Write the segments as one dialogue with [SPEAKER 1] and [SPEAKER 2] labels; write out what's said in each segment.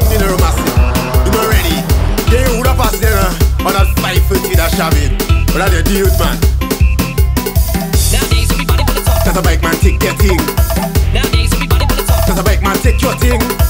[SPEAKER 1] something in her massive. You
[SPEAKER 2] know ready? They would
[SPEAKER 1] have passed there on that five foot
[SPEAKER 2] in a shaving. But
[SPEAKER 1] that's the youth man.
[SPEAKER 2] Nowadays everybody wanna talk.
[SPEAKER 1] That's a bike man, take their thing.
[SPEAKER 2] Nowadays everybody wanna talk.
[SPEAKER 1] That's a bike man, take your thing.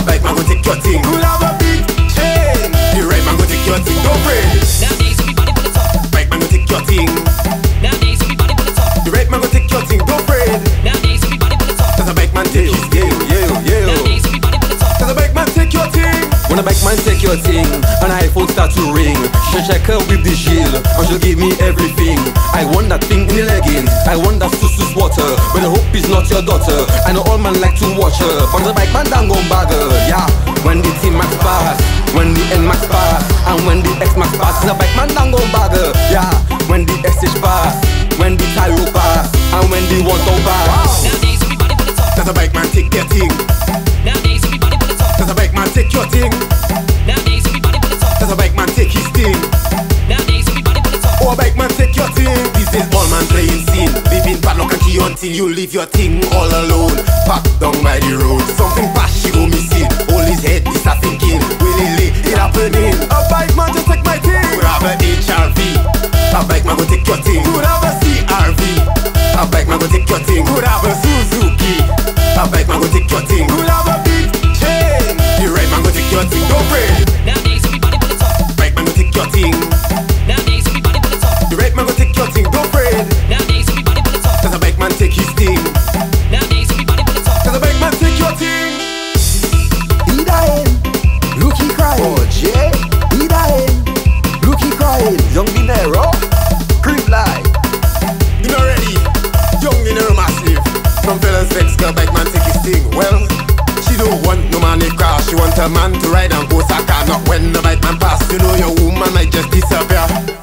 [SPEAKER 1] A bike man go take your thing. Could have a big chain. The right man go take your thing. Don't pray.
[SPEAKER 2] Nowadays everybody wanna talk.
[SPEAKER 1] Bike man go take your thing.
[SPEAKER 2] Nowadays everybody wanna talk.
[SPEAKER 1] The right man go take your thing. Don't pray.
[SPEAKER 2] Nowadays everybody wanna talk.
[SPEAKER 1] Cause a bike man take his thing. Yeah, yeah.
[SPEAKER 2] Nowadays everybody wanna talk.
[SPEAKER 1] Cause a bike man take your thing.
[SPEAKER 3] When a bike man take your thing, an iPhone start to ring. She check her with the shield, and she'll give me everything. I want that thing in the leggings, I want that susus water. But I hope it's not your daughter. I know all man like to watch her, but the bike man down gon' bag her. Yeah, when the T Max pass, when the N Max pass, and when the X Max pass, the bike man down gon' bag her. Yeah, when the SH pass, when the Tyro pass, and when the one pass.
[SPEAKER 2] Nowadays everybody wanna talk.
[SPEAKER 1] Cause a bike man take your thing.
[SPEAKER 2] Nowadays everybody wanna talk.
[SPEAKER 1] Cause a bike man take your thing. Until you leave your thing all alone. Back down by the road. Something fast, she go missing. All his head is a thinking. Willingly, it happening. A bike man just take my thing. Could have a HRV. A bike man go take your thing. Could have a CRV. A bike man go take your thing. Could have a Suzuki. A bike man go take your thing. Could have a big chain. The right man go take your thing. Don't pray. Some fellas vex, girl bike man take his thing. Well, she don't want no man in car. She want a man to ride and go Saka. Not when the bike man pass. You know your woman might just disappear.